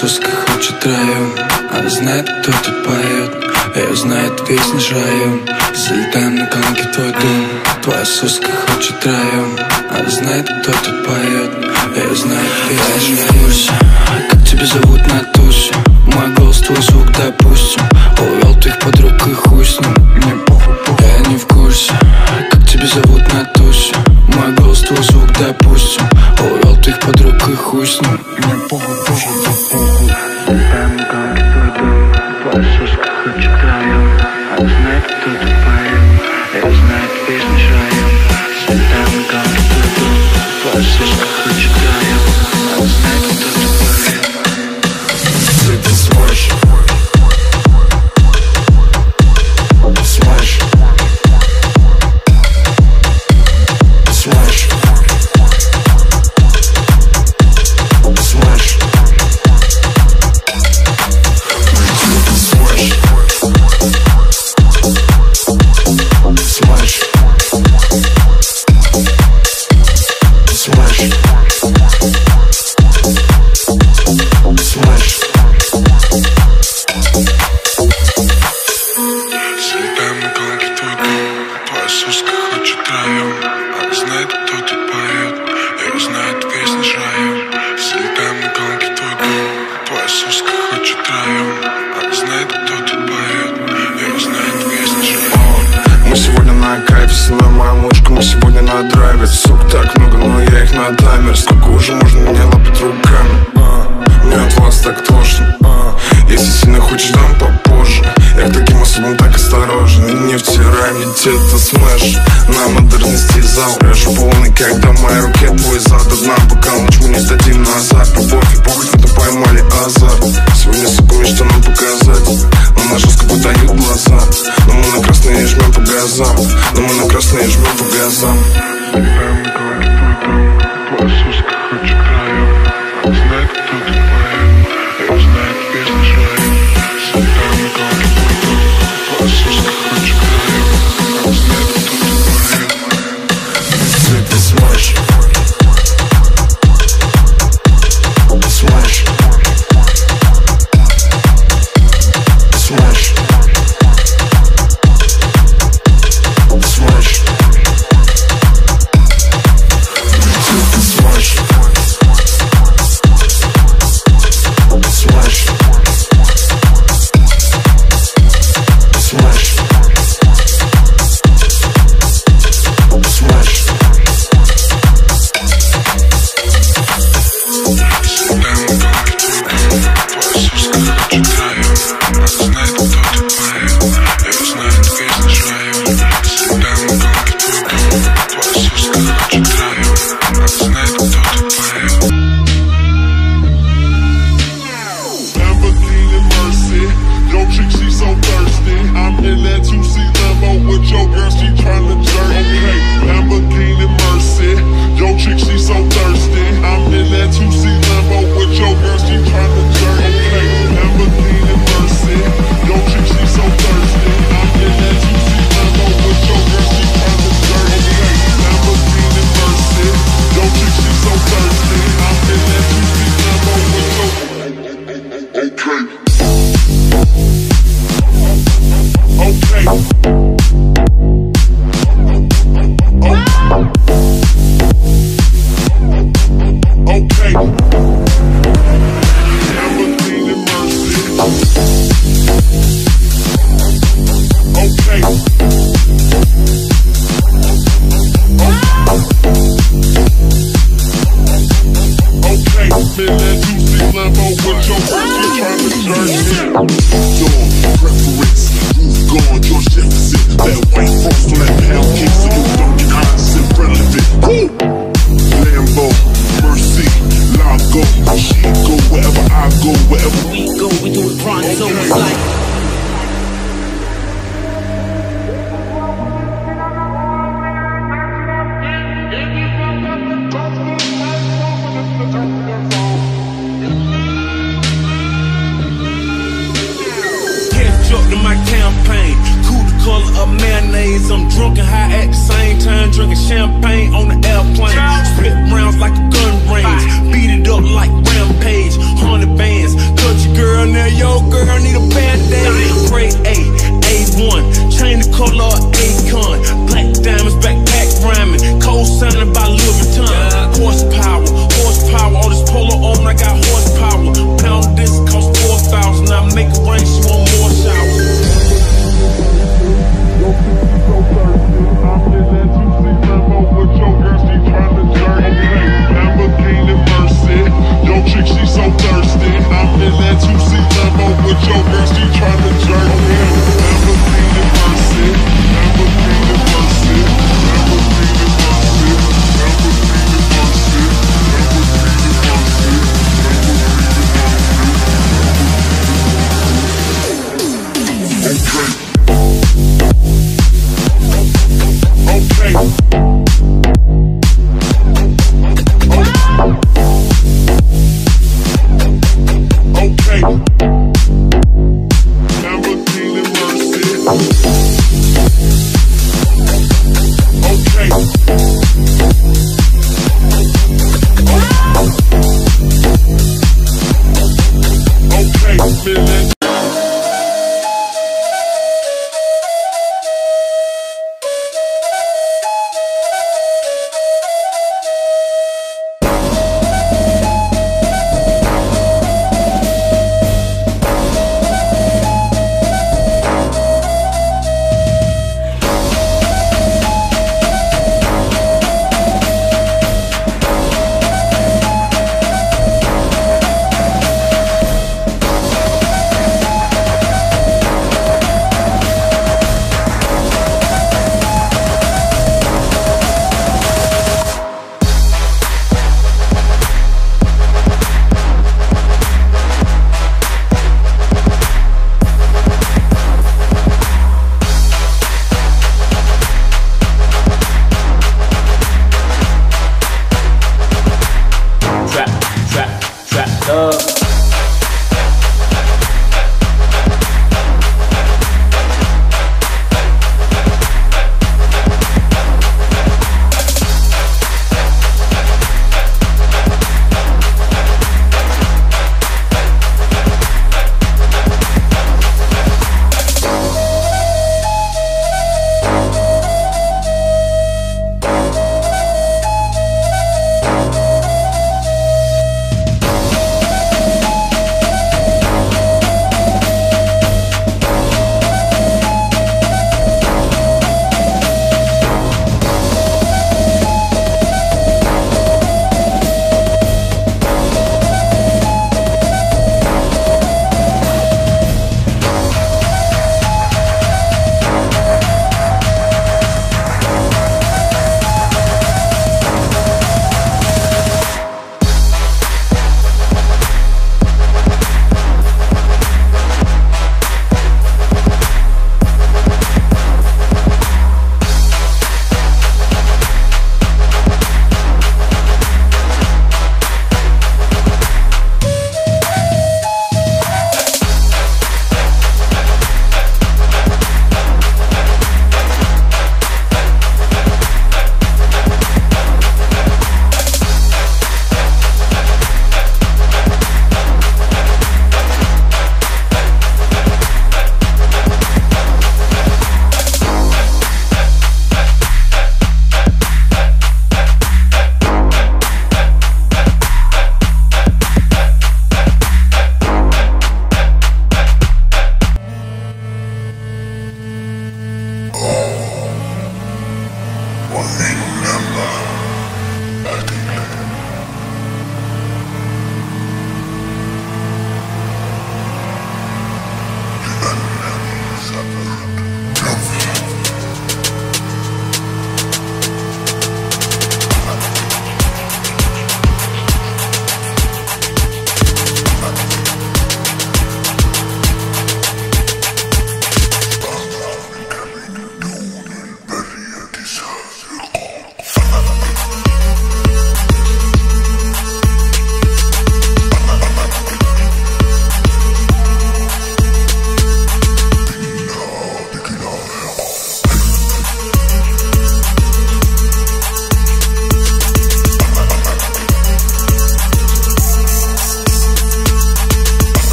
Суска хочет раю, она знает, кто тут поет. А Ее знает весь наш район Залетаем на колонке твой дом. Твоя суска хочет раю, она знает, кто тут поет. А Ее знает весь наш район Как тебя зовут на тусе? Мой голос, твой звук, допустим. Увел твоих подруг и хуй с ним. Я не в курсе. Как тебя зовут на тусе? Мой голос, твой звук, допустим. Увел ты их под рукой, хуй с ним. Мне похуй, тоже похуй. тратиться на мамочку Сегодня надравит, сук так много, но я их на таймер. Сколько уже можно меня лапать руками? А, мне от вас так тошно. А, Если сильно хочешь, дам попозже. Я к таким особам так осторожен. Не втирай мне где-то смеш На модерности зал я полный, когда в моей руке твой зад. Одна бокал, ночь мы не сдадим назад Любовь. mesmo do coração Doom. champagne on the airplane. Spit rounds like a gun range. Beat it up like rampage. Hundred bands. Country girl, now your girl need a band-aid. Grade A, A1. Change the color